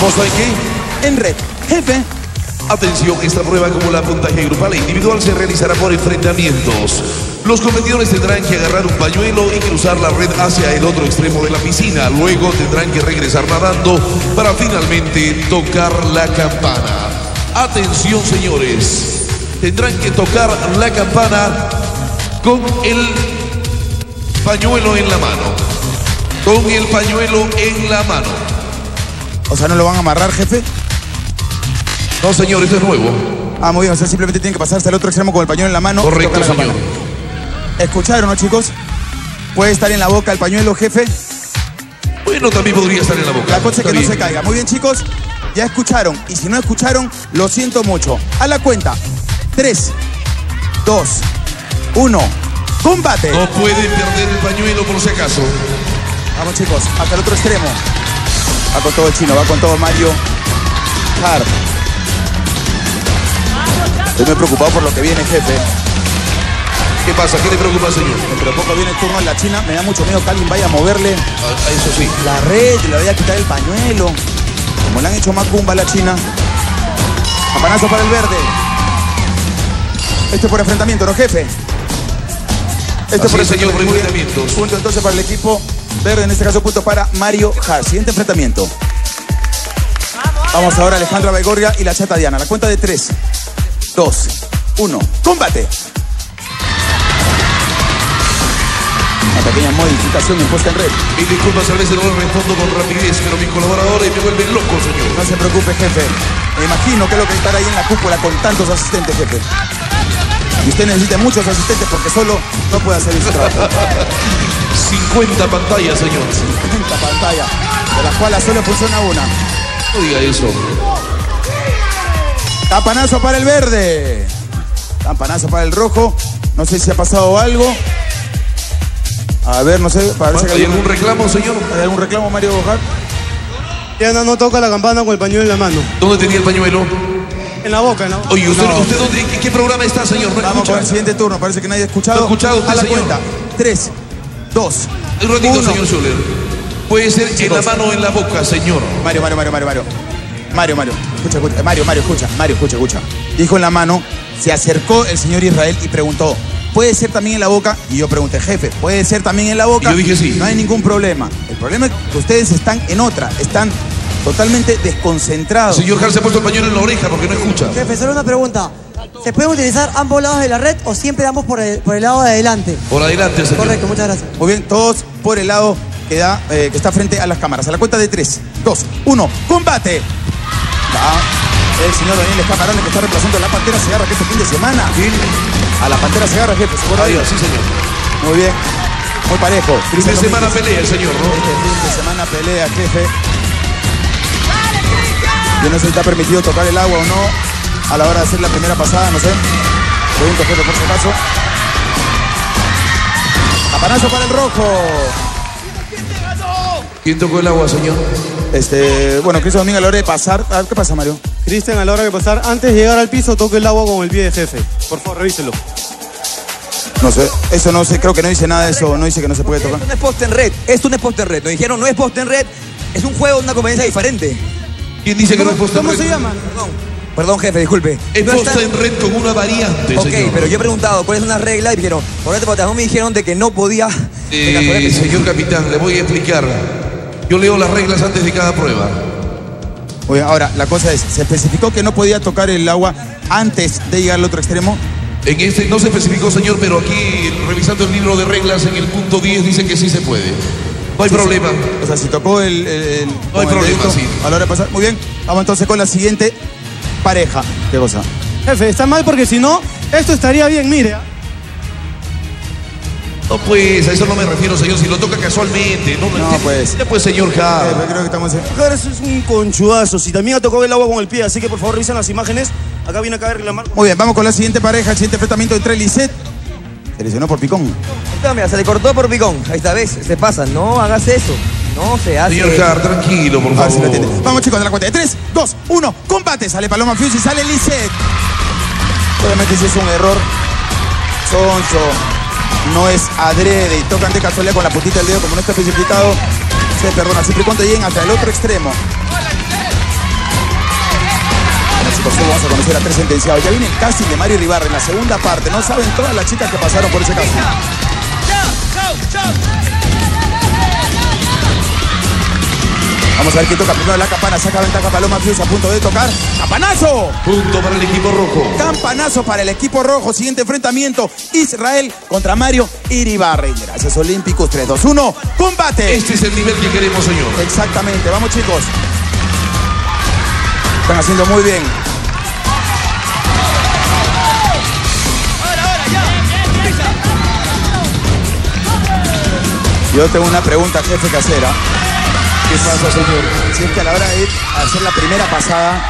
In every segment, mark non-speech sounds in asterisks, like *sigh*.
¿Vos saben qué? En red. Jefe. Atención, esta prueba como la puntaje grupal e individual se realizará por enfrentamientos. Los competidores tendrán que agarrar un pañuelo y cruzar la red hacia el otro extremo de la piscina. Luego tendrán que regresar nadando para finalmente tocar la campana. Atención, señores. Tendrán que tocar la campana con el pañuelo en la mano. Con el pañuelo en la mano. O sea, ¿no lo van a amarrar, jefe? No, señor, esto es nuevo. Ah, muy bien. O sea, simplemente tienen que pasarse al otro extremo con el pañuelo en la mano. Correcto, señor. campana. ¿Escucharon, no, chicos? Puede estar en la boca el pañuelo, jefe. Bueno, también podría estar en la boca. La cosa es que no se caiga. Muy bien, chicos. Ya escucharon. Y si no escucharon, lo siento mucho. A la cuenta. 3, 2, 1. ¡Combate! No pueden perder el pañuelo por si acaso. Vamos, chicos. Hasta el otro extremo. Va con todo el chino. Va con todo Mario. Hart. Estoy muy preocupado por lo que viene, jefe. ¿Qué pasa? ¿Qué le preocupa, señor? De poco viene el turno en la China. Me da mucho miedo que alguien vaya a moverle Ah, eso sí. la red le vaya a quitar el pañuelo. Como le han hecho Macumba a la China. Campanazo para el verde. Esto es por enfrentamiento, ¿no, jefe? Esto Así es, señor, por Muy bien. enfrentamientos. Punto entonces para el equipo verde, en este caso punto para Mario Hart. Siguiente enfrentamiento. Vamos ahora Alejandra Baigorria y la chata Diana. La cuenta de 3, 2, 1. ¡Combate! Una pequeña modificación impuesta en red. Mi disculpas, a veces no respondo con rapidez, pero mis colaboradores me vuelven loco, señor. No se preocupe, jefe. Me imagino que es lo que es estar ahí en la cúpula con tantos asistentes, jefe. Y usted necesita muchos asistentes porque solo no puede hacer su trabajo. *laughs* 50 pantallas, señor. La pantalla, de las cuales solo funciona una. No diga eso. Campanazo para el verde. Campanazo para el rojo. No sé si ha pasado algo. A ver, no sé, parece que ¿Hay algún reclamo, señor? ¿Hay algún reclamo, Mario Bojar? Diana no toca la campana con el pañuelo en la mano. ¿Dónde tenía el pañuelo? En la boca, en la boca. Oye, ¿usted, No. usted dónde, qué, qué programa está, señor? No Vamos escucha. con el siguiente turno. Parece que nadie ha escuchado. ¿No ha escuchado usted, A la señor? cuenta. Tres, dos, Un ratito, uno. señor Schuller. Puede ser en la mano o en la boca, señor. Mario, Mario, Mario, Mario, Mario. Mario, Mario. Escucha, escucha. Mario, Mario, escucha. Mario, escucha, escucha. Dijo en la mano, se acercó el señor Israel y preguntó, ¿puede ser también en la boca? Y yo pregunté, jefe, ¿puede ser también en la boca? Y yo dije sí. No hay ningún problema. El problema es que ustedes están en otra, están totalmente desconcentrados. Señor Hart se ha puesto el pañuelo en la oreja porque no escucha. Jefe, solo una pregunta. ¿Se pueden utilizar ambos lados de la red o siempre ambos por el, por el lado de adelante? Por adelante, señor. Correcto, muchas gracias. Muy bien, todos por el lado que, da, eh, que está frente a las cámaras. A la cuenta de tres, dos, uno, ¡combate! Va el señor Daniel Escaparone que está reemplazando a la Pantera Segarra que este fin de semana. A la Pantera Segarra, jefe, seguro Adiós, sí, señor. Muy bien. Muy parejo. Fin de semana Domínguez. pelea el señor, ¿no? Este fin de semana pelea, jefe. Yo no sé si está permitido tocar el agua o no a la hora de hacer la primera pasada, no sé. Pregunto, jefe, por si acaso. Capanazo para el rojo. ¿Quién tocó el agua, señor? Este, bueno, Cristian Domínguez a la hora de pasar. A ver, ¿Qué pasa, Mario? Cristian, a la hora de pasar, antes de llegar al piso, toque el agua con el pie de jefe. Por favor, revíselo. No sé, eso no sé, creo que no dice nada de eso, no dice que no se puede tocar. Esto no es post en red, esto no es post en red. Nos dijeron no es post en red, es un juego, una competencia diferente. ¿Quién dice que no es posta en ¿Cómo red? se llama? Perdón, perdón jefe, disculpe. Es No está- en red con una variante, Ok, señor. pero yo he preguntado cuáles son las reglas y dijeron, por este patajón me dijeron de que no podía. Eh, señor capitán, le voy a explicar. Yo leo las reglas antes de cada prueba. Oye, ahora, la cosa es, ¿se especificó que no podía tocar el agua antes de llegar al otro extremo? En este no se especificó, señor, pero aquí, revisando el libro de reglas, en el punto 10 dice que sí se puede. No hay Sí, sí. problema. O sea, si tocó el... el- el- con hay problema, sí. A la hora de pasar. Muy bien, vamos entonces con la siguiente pareja. ¿Qué cosa? Jefe, está mal porque si no, esto estaría bien, mire. No, pues, a eso no me refiero, señor. Si lo toca casualmente. No, No, pues. Ya, pues, señor Eh, Hart. creo que estamos en... Eso es un conchudazo. Si también ha tocado el agua con el pie, así que por favor revisen las imágenes. Acá viene a caer la marca. Muy bien, vamos con la siguiente pareja, el siguiente enfrentamiento entre Lisette. Se lesionó por picón. Está, mira, se le cortó por picón. Ahí está, ves, se pasa. No hagas eso. No se hace. Señor Hart, tranquilo, por favor. entiende. Vamos chicos, de la cuenta de 3, 2, 1, combate. Sale Paloma Fuse y sale Lisette. Obviamente si es un error, sonso, no es adrede y tocan de casualidad con la puntita del dedo como no está especificado, se perdona siempre y cuando lleguen hasta el otro extremo. chicos, hoy vamos a conocer a tres sentenciados. Ya viene el casting de Mario Ribarra en la segunda parte. No saben todas las chicas que pasaron por ese casting. Vamos a ver quién toca primero la campana. Saca ventaja Paloma Fius a punto de tocar. ¡Campanazo! Punto para el equipo rojo. Campanazo para el equipo rojo. Siguiente enfrentamiento. Israel contra Mario Iribarren. Gracias, Olímpicos. 3, 2, 1. ¡Combate! Este es el nivel que queremos, señor. Exactamente. Vamos, chicos. Están haciendo muy bien. Yo tengo una pregunta, jefe casera. ¿Qué pasa, señor? Si es que a la hora de hacer la primera pasada,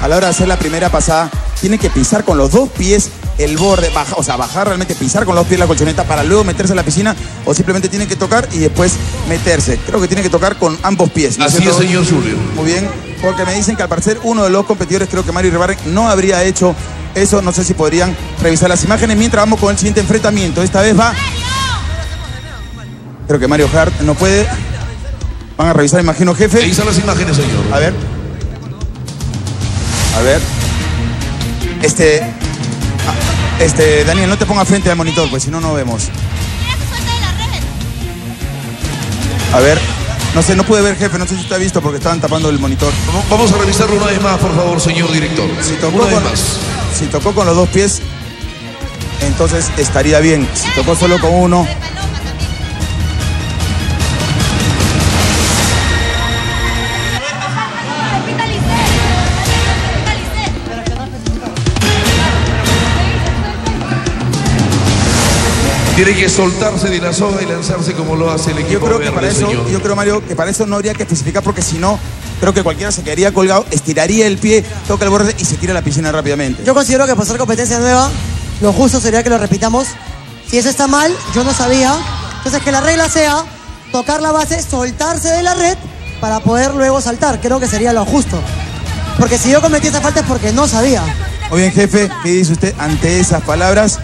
a la hora de hacer la primera pasada, tiene que pisar con los dos pies el borde, baja, o sea, bajar realmente, pisar con los pies la colchoneta para luego meterse a la piscina o simplemente tiene que tocar y después meterse. Creo que tiene que tocar con ambos pies. ¿no Así es, señor Julio. Muy bien, porque me dicen que al parecer uno de los competidores, creo que Mario Ribarren, no habría hecho eso. No sé si podrían revisar las imágenes mientras vamos con el siguiente enfrentamiento. Esta vez va. Creo que Mario Hart no puede. Van a revisar, imagino, jefe. están las imágenes, señor. A ver. A ver. Este. ah, Este, Daniel, no te pongas frente al monitor, pues si no, no vemos. A ver. No sé, no pude ver, jefe. No sé si usted ha visto porque estaban tapando el monitor. Vamos- Vamos a revisarlo una vez más, por favor, señor director. Si tocó, una vez con, más. si tocó con los dos pies, entonces estaría bien. Si tocó solo con uno, Tiene que soltarse de la soga y lanzarse como lo hace el equipo yo creo que para eso, señor. yo creo, Mario, que para eso no habría que especificar porque si no, creo que cualquiera se quedaría colgado, estiraría el pie, toca el borde y se tira a la piscina rápidamente. Yo considero que para hacer competencia nueva, lo justo sería que lo repitamos. Si eso está mal, yo no sabía. Entonces que la regla sea tocar la base, soltarse de la red para poder luego saltar. Creo que sería lo justo. Porque si yo cometí esa falta es porque no sabía. Muy bien, jefe, ¿qué dice usted ante esas palabras?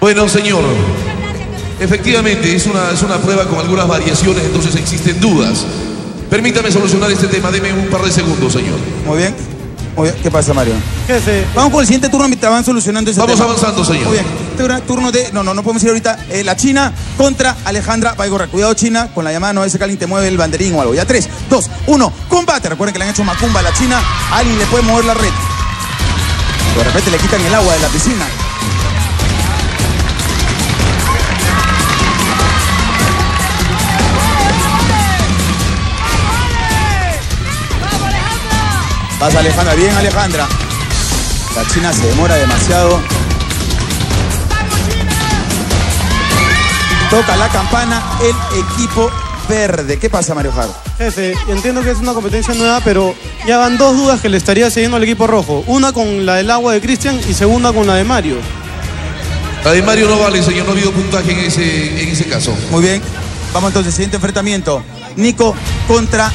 Bueno, señor. Efectivamente, es una, es una prueba con algunas variaciones, entonces existen dudas. Permítame solucionar este tema, deme un par de segundos, señor. Muy bien. Muy bien. ¿Qué pasa, Mario? Jefe, Vamos con el siguiente turno mientras van solucionando ese Vamos tema. avanzando, señor. Muy bien. Turno, de. No, no, no podemos ir ahorita. Eh, la China contra Alejandra Baigorra. Cuidado, China. Con la llamada no ese caliente te mueve el banderín o algo. Ya, 3, 2, 1. Combate. Recuerden que le han hecho macumba a la China. Alguien le puede mover la red. De repente le quitan el agua de la piscina. Vas Alejandra, bien Alejandra. La China se demora demasiado. Toca la campana el equipo verde. ¿Qué pasa, Mario Jaro? jefe, entiendo que es una competencia nueva, pero ya van dos dudas que le estaría cediendo al equipo rojo. Una con la del agua de Cristian y segunda con la de Mario. La de Mario no vale, señor, no ha habido puntaje en ese, en ese caso. Muy bien. Vamos entonces, siguiente enfrentamiento. Nico contra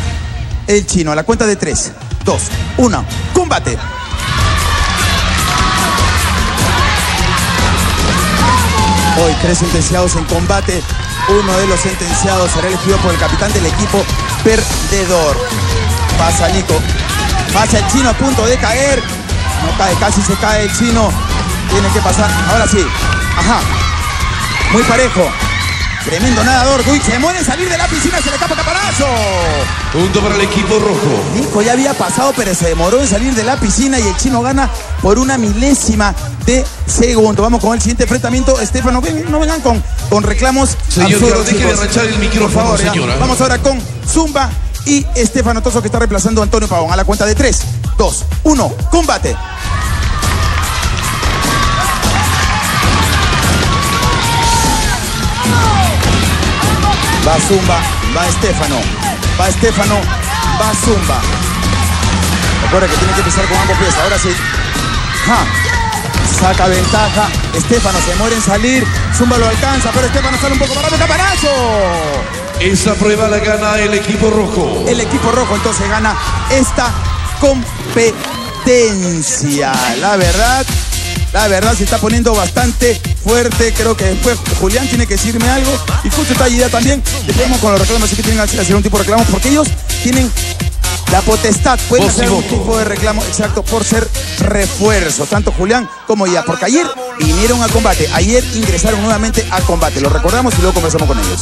el chino. A la cuenta de 3, 2, 1. Combate. Hoy tres sentenciados en combate. Uno de los sentenciados será elegido por el capitán del equipo perdedor. Pasa Nico. Pasa el chino a punto de caer. No cae, casi se cae el chino. Tiene que pasar. Ahora sí. Ajá. Muy parejo. Tremendo nadador. Uy, se muere salir de la piscina. Se le escapa. Punto para el equipo rojo. Nico ya había pasado, pero se demoró en salir de la piscina y el chino gana por una milésima de segundo. Vamos con el siguiente enfrentamiento. Estefano, no vengan con, con reclamos. Señor, absurdos, deje de arranchar el micrófono, Por favor, ya. señora. Vamos ahora con Zumba y Estefano Toso que está reemplazando a Antonio Pavón. A la cuenta de 3, 2, 1, combate. Va Zumba, va Estefano, va Estefano, va Zumba. Recuerda que tiene que pisar con ambos pies. Ahora sí. Ja. Saca ventaja. Estefano se muere en salir. Zumba lo alcanza, pero Estefano sale un poco para rápido. ¡Caparazo! Esa prueba la gana el equipo rojo. El equipo rojo entonces gana esta competencia. La verdad, la verdad se está poniendo bastante fuerte. Creo que después Julián tiene que decirme algo. Y justo está idea también. Después vamos con los reclamos, así que tienen que hacer un tipo de reclamos porque ellos tienen la potestad. Y hacer voto. tipo de reclamo exacto por ser refuerzos, tanto Julián como ya, porque ayer vinieron a combate, ayer ingresaron nuevamente a combate. Lo recordamos y luego conversamos con ellos.